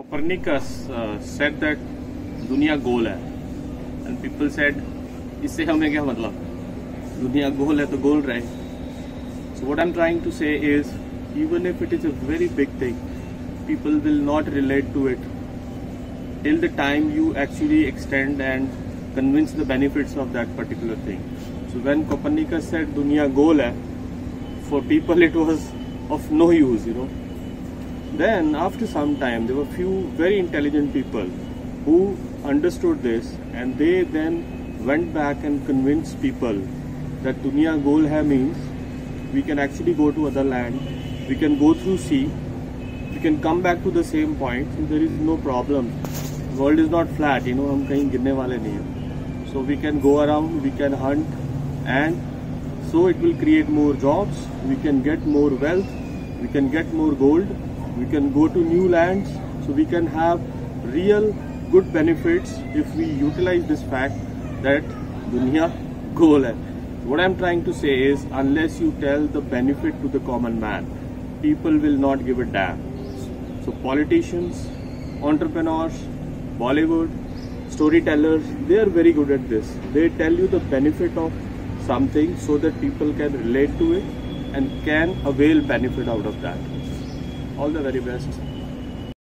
Copernicus set that दुनिया गोल है। एंड पीपल सेट इससे हमें क्या मतलब? दुनिया गोल है तो गोल रहे। So what I'm trying to say is even if it is a very big thing people will not relate to it till the time you actually extend and convince the benefits of that particular thing so when Copernicus said दुनिया गोल है for people it was of no use you know then after some time there were few very intelligent people who understood this and they then went back and convinced people that dunya goal hai means we can actually go to other land we can go through sea we can come back to the same point so there is no problem world is not flat you know हम कहीं गिरने वाले नहीं हैं so we can go around we can hunt and so it will create more jobs we can get more wealth we can get more gold we can go to new lands so we can have real good benefits if we utilize this fact that dunya goal hai. What i'm trying to say is unless you tell the benefit to the common man people will not give a damn. So politicians entrepreneurs bollywood storytellers they are very good at this. They tell you the benefit of something so that people can relate to it and can avail benefit out of that all the very best